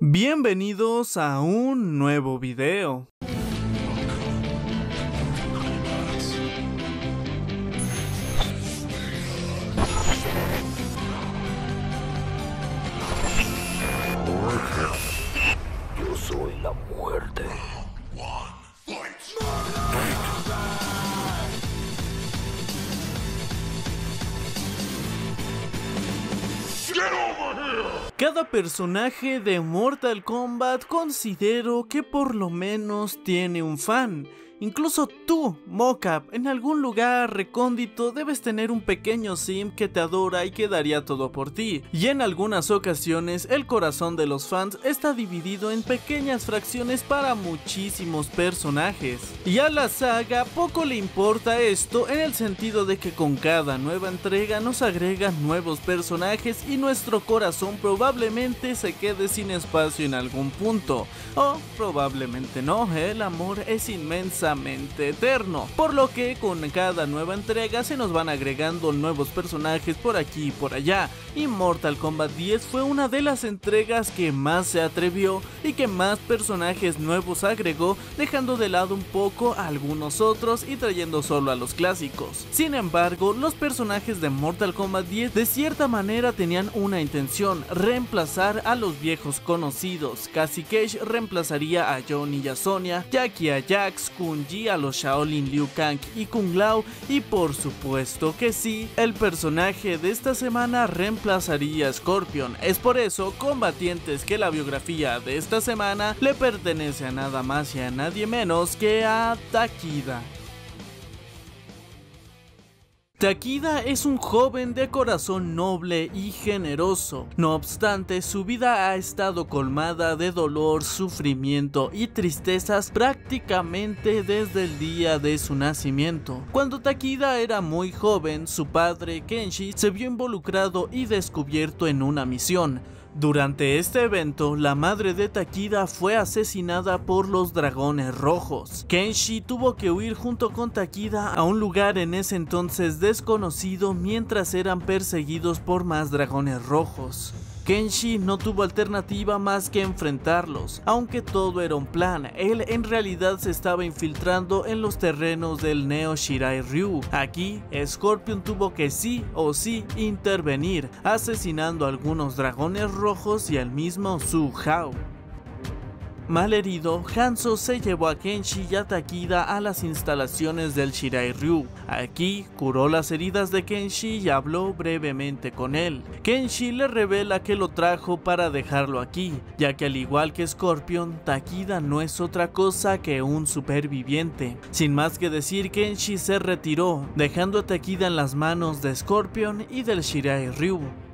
Bienvenidos a un nuevo video. Yo soy la muerte. Cada personaje de Mortal Kombat considero que por lo menos tiene un fan. Incluso tú, Mocap, en algún lugar recóndito debes tener un pequeño sim que te adora y que daría todo por ti. Y en algunas ocasiones el corazón de los fans está dividido en pequeñas fracciones para muchísimos personajes. Y a la saga poco le importa esto en el sentido de que con cada nueva entrega nos agregan nuevos personajes y nuestro corazón probablemente se quede sin espacio en algún punto. O probablemente no, el amor es inmensa eterno, por lo que con cada nueva entrega se nos van agregando nuevos personajes por aquí y por allá, y Mortal Kombat 10 fue una de las entregas que más se atrevió y que más personajes nuevos agregó, dejando de lado un poco a algunos otros y trayendo solo a los clásicos. Sin embargo, los personajes de Mortal Kombat 10 de cierta manera tenían una intención, reemplazar a los viejos conocidos. Cassie Cage reemplazaría a Johnny y a Sonya, Jackie a Jax, Kun a los Shaolin Liu Kang y Kung Lao y por supuesto que sí, el personaje de esta semana reemplazaría a Scorpion. Es por eso, combatientes, que la biografía de esta semana le pertenece a nada más y a nadie menos que a Takida. Takida es un joven de corazón noble y generoso. No obstante, su vida ha estado colmada de dolor, sufrimiento y tristezas prácticamente desde el día de su nacimiento. Cuando Takida era muy joven, su padre Kenshi se vio involucrado y descubierto en una misión durante este evento, la madre de Takida fue asesinada por los dragones rojos. Kenshi tuvo que huir junto con Takida a un lugar en ese entonces desconocido mientras eran perseguidos por más dragones rojos. Kenshi no tuvo alternativa más que enfrentarlos, aunque todo era un plan, él en realidad se estaba infiltrando en los terrenos del Neo Shirai Ryu. Aquí, Scorpion tuvo que sí o sí intervenir, asesinando a algunos dragones rojos y al mismo Su Hao. Malherido, Hanzo se llevó a Kenshi y a Takida a las instalaciones del Shirai Ryu. Aquí curó las heridas de Kenshi y habló brevemente con él. Kenshi le revela que lo trajo para dejarlo aquí, ya que al igual que Scorpion, Takida no es otra cosa que un superviviente. Sin más que decir, Kenshi se retiró, dejando a Takida en las manos de Scorpion y del Shirai Ryu.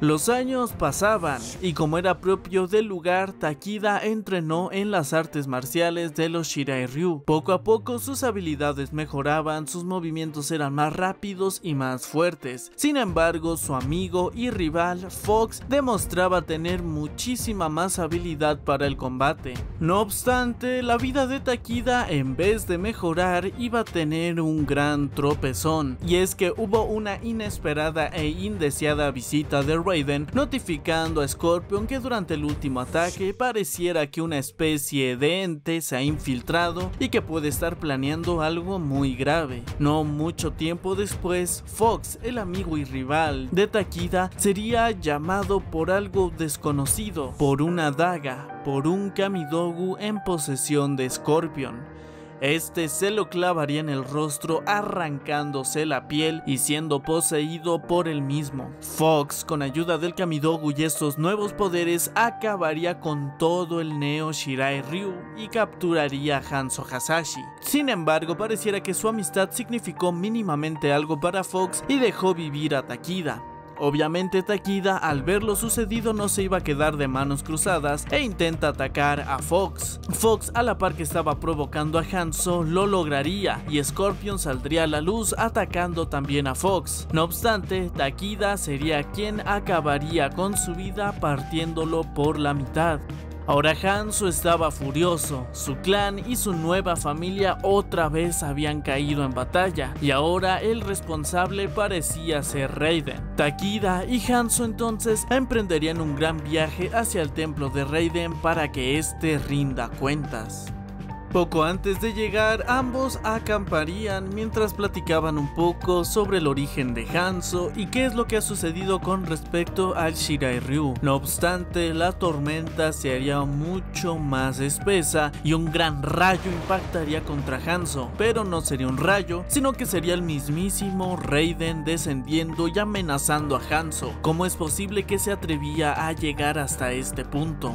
Los años pasaban y como era propio del lugar, Takida entrenó en las artes marciales de los Shirai Ryu. Poco a poco sus habilidades mejoraban, sus movimientos eran más rápidos y más fuertes. Sin embargo, su amigo y rival Fox demostraba tener muchísima más habilidad para el combate. No obstante, la vida de Takida en vez de mejorar iba a tener un gran tropezón, y es que hubo una inesperada e indeseada visita de Notificando a Scorpion que durante el último ataque pareciera que una especie de ente se ha infiltrado y que puede estar planeando algo muy grave. No mucho tiempo después, Fox, el amigo y rival de Takida, sería llamado por algo desconocido, por una daga, por un Kamidogu en posesión de Scorpion. Este se lo clavaría en el rostro arrancándose la piel y siendo poseído por el mismo. Fox, con ayuda del Kamidogu y estos nuevos poderes, acabaría con todo el Neo Shirai Ryu y capturaría a Hanzo Hasashi. Sin embargo, pareciera que su amistad significó mínimamente algo para Fox y dejó vivir a Takida. Obviamente Takida al ver lo sucedido no se iba a quedar de manos cruzadas e intenta atacar a Fox. Fox a la par que estaba provocando a Hanzo lo lograría y Scorpion saldría a la luz atacando también a Fox. No obstante, Takida sería quien acabaría con su vida partiéndolo por la mitad. Ahora Hanzo estaba furioso, su clan y su nueva familia otra vez habían caído en batalla y ahora el responsable parecía ser Raiden. Takida y Hanzo entonces emprenderían un gran viaje hacia el templo de Raiden para que éste rinda cuentas. Poco antes de llegar, ambos acamparían mientras platicaban un poco sobre el origen de Hanzo y qué es lo que ha sucedido con respecto al Shirai Ryu. No obstante, la tormenta se haría mucho más espesa y un gran rayo impactaría contra Hanzo, pero no sería un rayo, sino que sería el mismísimo Raiden descendiendo y amenazando a Hanzo. ¿Cómo es posible que se atrevía a llegar hasta este punto?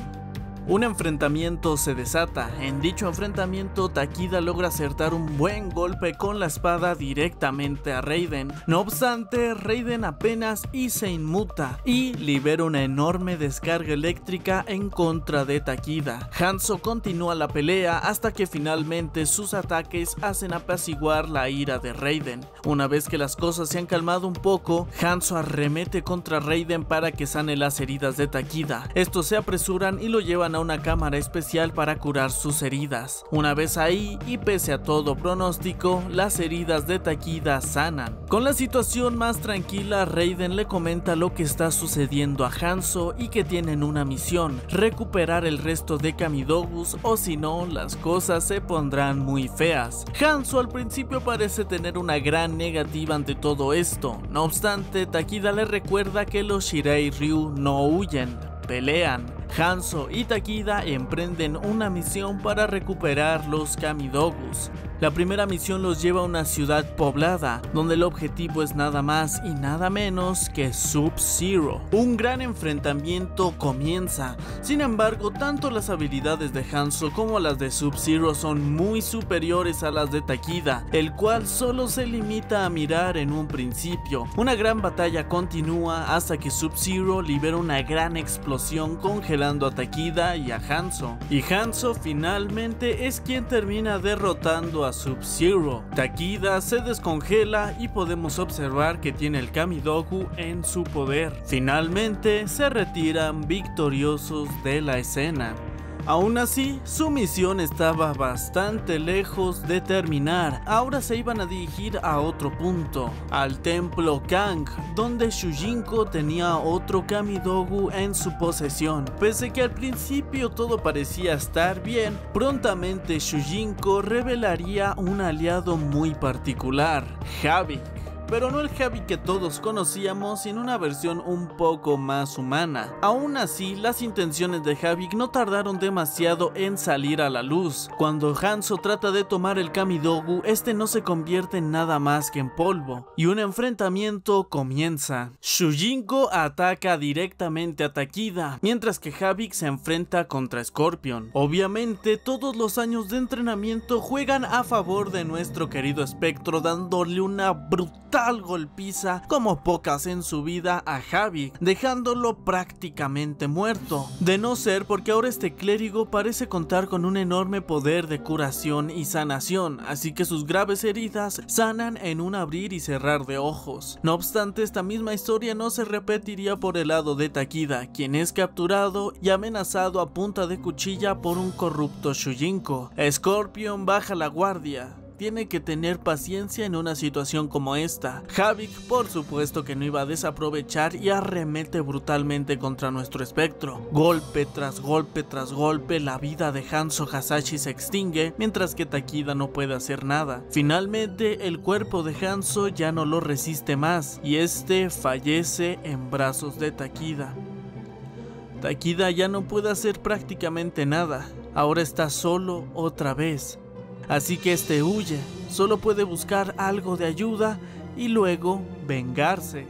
Un enfrentamiento se desata. En dicho enfrentamiento, Takida logra acertar un buen golpe con la espada directamente a Raiden. No obstante, Raiden apenas y se inmuta y libera una enorme descarga eléctrica en contra de Takida. Hanzo continúa la pelea hasta que finalmente sus ataques hacen apaciguar la ira de Raiden. Una vez que las cosas se han calmado un poco, Hanzo arremete contra Raiden para que sane las heridas de Takida. Estos se apresuran y lo llevan a una cámara especial para curar sus heridas. Una vez ahí, y pese a todo pronóstico, las heridas de Takida sanan. Con la situación más tranquila, Raiden le comenta lo que está sucediendo a Hanzo y que tienen una misión, recuperar el resto de Kamidogus o si no, las cosas se pondrán muy feas. Hanzo al principio parece tener una gran negativa ante todo esto, no obstante, Takida le recuerda que los Shirei Ryu no huyen, pelean. Hanzo y Takida emprenden una misión para recuperar los Kamidogus. La primera misión los lleva a una ciudad poblada, donde el objetivo es nada más y nada menos que Sub-Zero. Un gran enfrentamiento comienza, sin embargo tanto las habilidades de Hanzo como las de Sub-Zero son muy superiores a las de Takida, el cual solo se limita a mirar en un principio. Una gran batalla continúa hasta que Sub-Zero libera una gran explosión congelando a Takida y a Hanzo. Y Hanzo finalmente es quien termina derrotando a Sub-Zero. Takida se descongela y podemos observar que tiene el Kamidogu en su poder. Finalmente se retiran victoriosos de la escena. Aún así, su misión estaba bastante lejos de terminar. Ahora se iban a dirigir a otro punto, al templo Kang, donde Shujinko tenía otro Kamidogu en su posesión. Pese que al principio todo parecía estar bien, prontamente Shujinko revelaría un aliado muy particular, Javi pero no el Javi que todos conocíamos, sino una versión un poco más humana. Aún así, las intenciones de Javi no tardaron demasiado en salir a la luz. Cuando Hanzo trata de tomar el Kamidogu, este no se convierte en nada más que en polvo, y un enfrentamiento comienza. Shujinko ataca directamente a Takida, mientras que Havik se enfrenta contra Scorpion. Obviamente, todos los años de entrenamiento juegan a favor de nuestro querido espectro, dándole una brutal golpiza como pocas en su vida a Javi, dejándolo prácticamente muerto. De no ser porque ahora este clérigo parece contar con un enorme poder de curación y sanación, así que sus graves heridas sanan en un abrir y cerrar de ojos. No obstante, esta misma historia no se repetiría por el lado de Takida, quien es capturado y amenazado a punta de cuchilla por un corrupto Shujinko. Scorpion baja la guardia, tiene que tener paciencia en una situación como esta. Havik por supuesto que no iba a desaprovechar y arremete brutalmente contra nuestro espectro. Golpe tras golpe tras golpe la vida de Hanzo Hasashi se extingue mientras que Takida no puede hacer nada. Finalmente el cuerpo de Hanzo ya no lo resiste más y este fallece en brazos de Takida. Takida ya no puede hacer prácticamente nada, ahora está solo otra vez Así que este huye, solo puede buscar algo de ayuda y luego vengarse.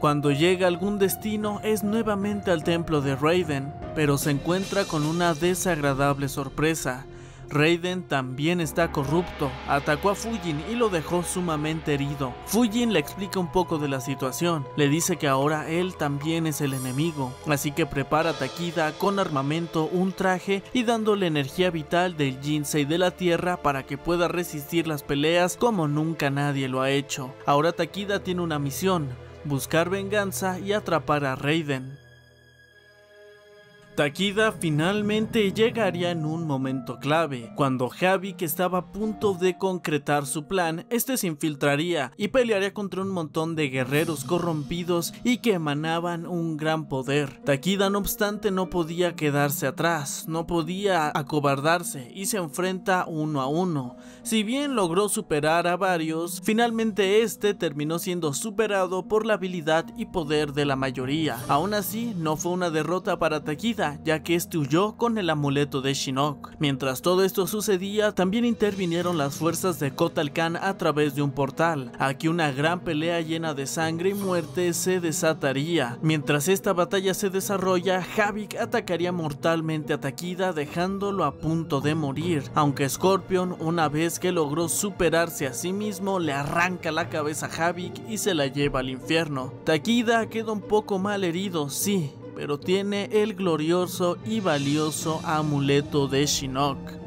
Cuando llega algún destino es nuevamente al templo de Raiden, pero se encuentra con una desagradable sorpresa. Raiden también está corrupto, atacó a Fujin y lo dejó sumamente herido. Fujin le explica un poco de la situación, le dice que ahora él también es el enemigo, así que prepara a Takida con armamento, un traje y dándole energía vital del Jinsei de la tierra para que pueda resistir las peleas como nunca nadie lo ha hecho. Ahora Takida tiene una misión, buscar venganza y atrapar a Raiden. Takida finalmente llegaría en un momento clave, cuando Javi que estaba a punto de concretar su plan, este se infiltraría y pelearía contra un montón de guerreros corrompidos y que emanaban un gran poder. Takida no obstante no podía quedarse atrás, no podía acobardarse y se enfrenta uno a uno. Si bien logró superar a varios, finalmente este terminó siendo superado por la habilidad y poder de la mayoría. Aún así, no fue una derrota para Takida, ya que este huyó con el amuleto de Shinnok. Mientras todo esto sucedía, también intervinieron las fuerzas de Kotal Khan a través de un portal. Aquí una gran pelea llena de sangre y muerte se desataría. Mientras esta batalla se desarrolla, Havik atacaría mortalmente a Takida dejándolo a punto de morir, aunque Scorpion, una vez que logró superarse a sí mismo, le arranca la cabeza a Havik y se la lleva al infierno. Takida queda un poco mal herido, sí, pero tiene el glorioso y valioso amuleto de Shinnok.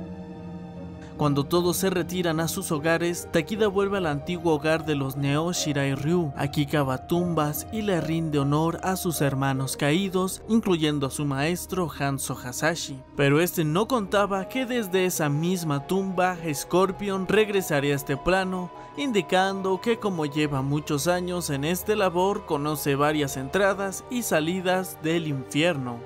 Cuando todos se retiran a sus hogares, Takida vuelve al antiguo hogar de los Neo Shirai Ryu. Aquí cava tumbas y le rinde honor a sus hermanos caídos, incluyendo a su maestro Hanzo Hasashi. Pero este no contaba que desde esa misma tumba, Scorpion regresaría a este plano, indicando que como lleva muchos años en este labor, conoce varias entradas y salidas del infierno.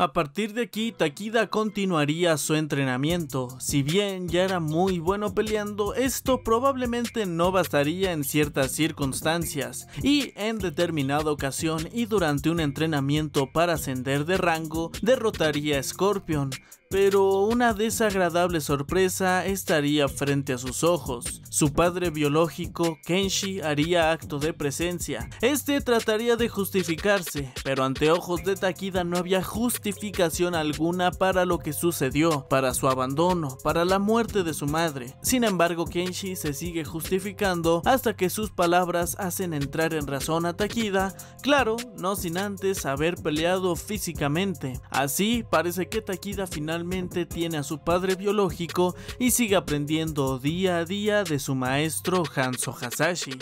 A partir de aquí, Takida continuaría su entrenamiento. Si bien ya era muy bueno peleando, esto probablemente no bastaría en ciertas circunstancias, y en determinada ocasión y durante un entrenamiento para ascender de rango, derrotaría a Scorpion, pero una desagradable sorpresa estaría frente a sus ojos. Su padre biológico, Kenshi, haría acto de presencia. Este trataría de justificarse, pero ante ojos de Takida no había justificación alguna para lo que sucedió, para su abandono, para la muerte de su madre. Sin embargo, Kenshi se sigue justificando hasta que sus palabras hacen entrar en razón a Takida, claro, no sin antes haber peleado físicamente. Así, parece que Takida finalmente tiene a su padre biológico y sigue aprendiendo día a día de su maestro Hanzo Hasashi.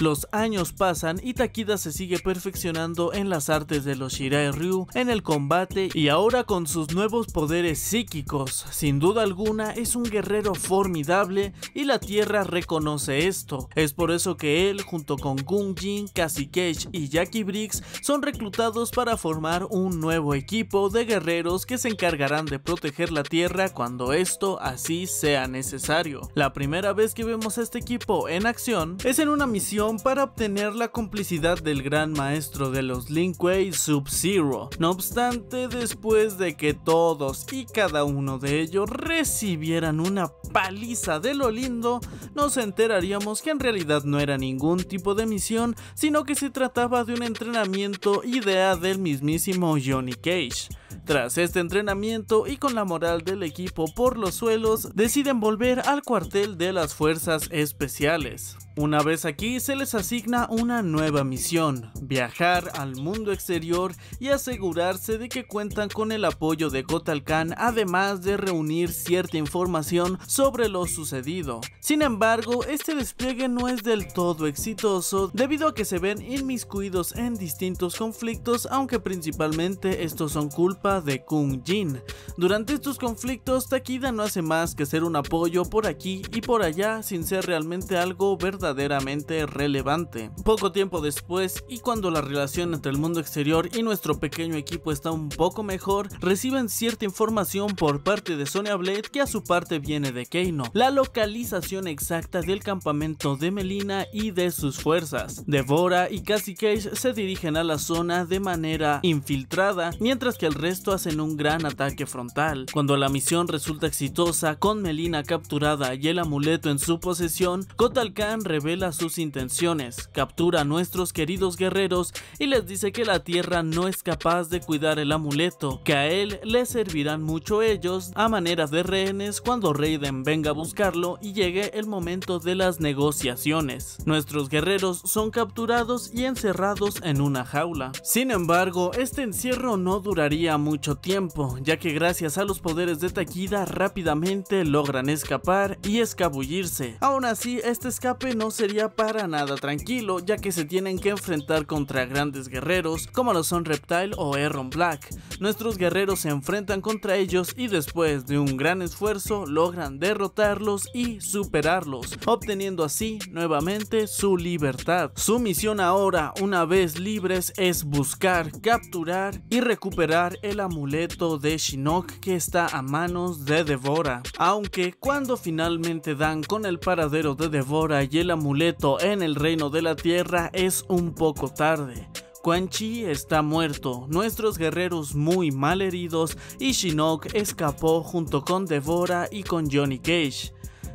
Los años pasan y Takida se sigue perfeccionando en las artes de los Shirai Ryu, en el combate y ahora con sus nuevos poderes psíquicos. Sin duda alguna es un guerrero formidable y la tierra reconoce esto. Es por eso que él junto con Gunjin, Cassie Cage y Jackie Briggs son reclutados para formar un nuevo equipo de guerreros que se encargarán de proteger la tierra cuando esto así sea necesario. La primera vez que vemos a este equipo en acción es en una misión para obtener la complicidad del gran maestro de los Linkway Sub-Zero. No obstante, después de que todos y cada uno de ellos recibieran una paliza de lo lindo, nos enteraríamos que en realidad no era ningún tipo de misión, sino que se trataba de un entrenamiento idea del mismísimo Johnny Cage. Tras este entrenamiento y con la moral del equipo por los suelos, deciden volver al cuartel de las fuerzas especiales. Una vez aquí se les asigna una nueva misión, viajar al mundo exterior y asegurarse de que cuentan con el apoyo de Kotal Khan además de reunir cierta información sobre lo sucedido. Sin embargo, este despliegue no es del todo exitoso debido a que se ven inmiscuidos en distintos conflictos aunque principalmente estos son culpa de Kung Jin. Durante estos conflictos Takida no hace más que ser un apoyo por aquí y por allá sin ser realmente algo verdadero verdaderamente relevante. Poco tiempo después, y cuando la relación entre el mundo exterior y nuestro pequeño equipo está un poco mejor, reciben cierta información por parte de Sonya Blade que a su parte viene de Keino, la localización exacta del campamento de Melina y de sus fuerzas. Devora y Cassie Cage se dirigen a la zona de manera infiltrada, mientras que el resto hacen un gran ataque frontal. Cuando la misión resulta exitosa, con Melina capturada y el amuleto en su posesión, Kotal Khan revela sus intenciones, captura a nuestros queridos guerreros y les dice que la tierra no es capaz de cuidar el amuleto, que a él le servirán mucho ellos a manera de rehenes cuando Raiden venga a buscarlo y llegue el momento de las negociaciones. Nuestros guerreros son capturados y encerrados en una jaula. Sin embargo, este encierro no duraría mucho tiempo, ya que gracias a los poderes de Takida rápidamente logran escapar y escabullirse. Aún así, este escape no no sería para nada tranquilo, ya que se tienen que enfrentar contra grandes guerreros como lo son Reptile o Erron Black. Nuestros guerreros se enfrentan contra ellos y después de un gran esfuerzo logran derrotarlos y superarlos, obteniendo así nuevamente su libertad. Su misión ahora, una vez libres, es buscar, capturar y recuperar el amuleto de Shinnok que está a manos de Devora. Aunque cuando finalmente dan con el paradero de Devora y el amuleto en el reino de la tierra es un poco tarde. Quan Chi está muerto, nuestros guerreros muy mal heridos y Shinnok escapó junto con Devora y con Johnny Cage.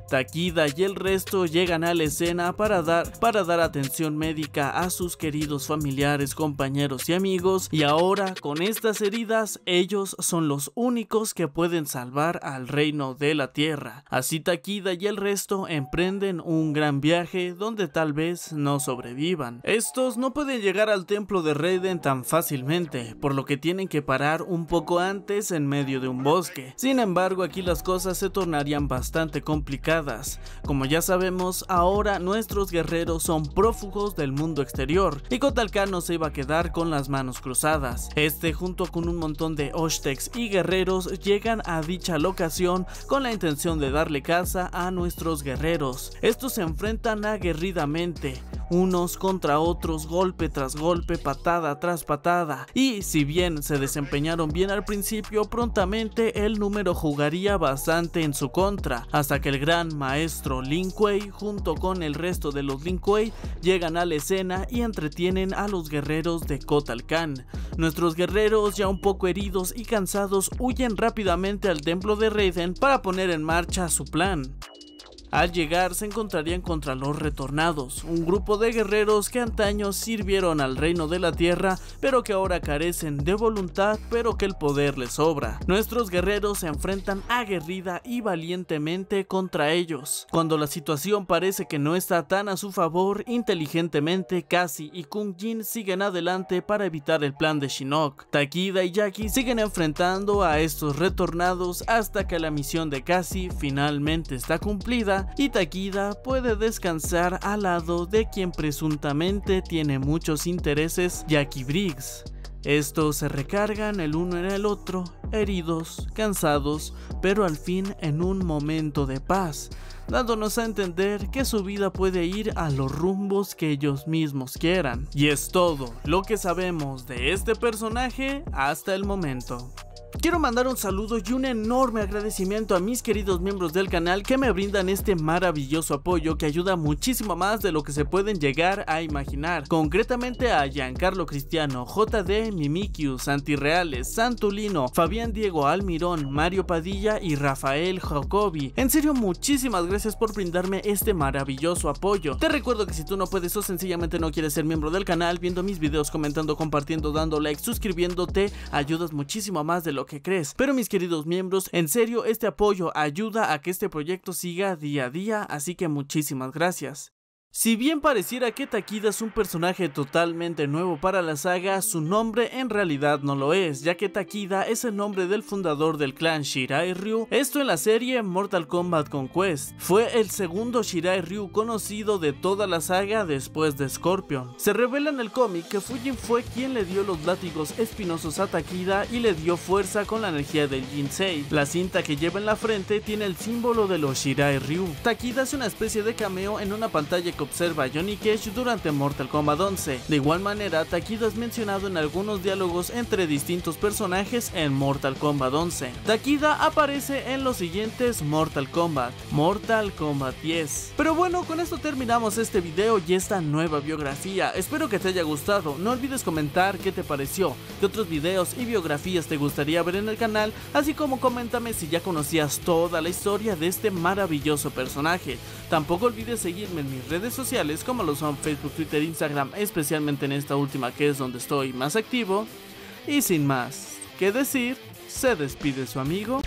Takida y el resto llegan a la escena para dar, para dar atención médica a sus queridos familiares, compañeros y amigos y ahora con estas heridas ellos son los únicos que pueden salvar al reino de la tierra. Así Takida y el resto emprenden un gran viaje donde tal vez no sobrevivan. Estos no pueden llegar al templo de Raiden tan fácilmente, por lo que tienen que parar un poco antes en medio de un bosque. Sin embargo aquí las cosas se tornarían bastante complicadas como ya sabemos, ahora nuestros guerreros son prófugos del mundo exterior y Kotal no se iba a quedar con las manos cruzadas. Este junto con un montón de Oshtex y guerreros llegan a dicha locación con la intención de darle caza a nuestros guerreros. Estos se enfrentan aguerridamente, unos contra otros, golpe tras golpe, patada tras patada. Y si bien se desempeñaron bien al principio, prontamente el número jugaría bastante en su contra, hasta que el gran maestro Lin Kuei junto con el resto de los Lin Kuei llegan a la escena y entretienen a los guerreros de Kotal Khan. Nuestros guerreros ya un poco heridos y cansados huyen rápidamente al templo de Raiden para poner en marcha su plan. Al llegar se encontrarían contra los retornados, un grupo de guerreros que antaño sirvieron al reino de la tierra, pero que ahora carecen de voluntad, pero que el poder les sobra. Nuestros guerreros se enfrentan aguerrida y valientemente contra ellos. Cuando la situación parece que no está tan a su favor, inteligentemente Kasi y Kung Jin siguen adelante para evitar el plan de Shinnok. Takida y Jackie siguen enfrentando a estos retornados hasta que la misión de Kasi finalmente está cumplida y Takida puede descansar al lado de quien presuntamente tiene muchos intereses, Jackie Briggs. Estos se recargan el uno en el otro, heridos, cansados, pero al fin en un momento de paz, dándonos a entender que su vida puede ir a los rumbos que ellos mismos quieran. Y es todo lo que sabemos de este personaje hasta el momento. Quiero mandar un saludo y un enorme agradecimiento a mis queridos miembros del canal que me brindan este maravilloso apoyo que ayuda muchísimo más de lo que se pueden llegar a imaginar. Concretamente a Giancarlo Cristiano, JD, Mimikius, Santi Reales, Santulino, Fabián Diego Almirón, Mario Padilla y Rafael Jacobi. En serio, muchísimas gracias por brindarme este maravilloso apoyo. Te recuerdo que si tú no puedes o sencillamente no quieres ser miembro del canal, viendo mis videos, comentando, compartiendo, dando like, suscribiéndote, ayudas muchísimo más de lo que crees. Pero mis queridos miembros, en serio, este apoyo ayuda a que este proyecto siga día a día, así que muchísimas gracias. Si bien pareciera que Takida es un personaje totalmente nuevo para la saga, su nombre en realidad no lo es, ya que Takida es el nombre del fundador del clan Shirai Ryu, esto en la serie Mortal Kombat Conquest. Fue el segundo Shirai Ryu conocido de toda la saga después de Scorpion. Se revela en el cómic que Fujin fue quien le dio los látigos espinosos a Takida y le dio fuerza con la energía del Jinsei. La cinta que lleva en la frente tiene el símbolo de los Shirai Ryu. Takida es una especie de cameo en una pantalla observa Johnny Cage durante Mortal Kombat 11. De igual manera, Takida es mencionado en algunos diálogos entre distintos personajes en Mortal Kombat 11. Takida aparece en los siguientes Mortal Kombat, Mortal Kombat 10. Pero bueno, con esto terminamos este video y esta nueva biografía. Espero que te haya gustado. No olvides comentar qué te pareció, qué otros videos y biografías te gustaría ver en el canal, así como coméntame si ya conocías toda la historia de este maravilloso personaje. Tampoco olvides seguirme en mis sociales como lo son Facebook, Twitter, Instagram, especialmente en esta última que es donde estoy más activo. Y sin más que decir, se despide su amigo